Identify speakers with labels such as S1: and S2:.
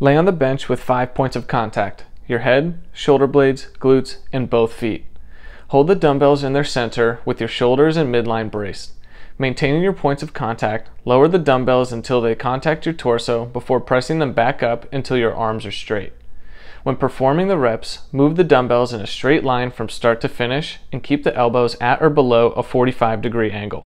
S1: Lay on the bench with five points of contact your head, shoulder blades, glutes, and both feet. Hold the dumbbells in their center with your shoulders and midline braced. Maintaining your points of contact, lower the dumbbells until they contact your torso before pressing them back up until your arms are straight. When performing the reps, move the dumbbells in a straight line from start to finish and keep the elbows at or below a 45 degree angle.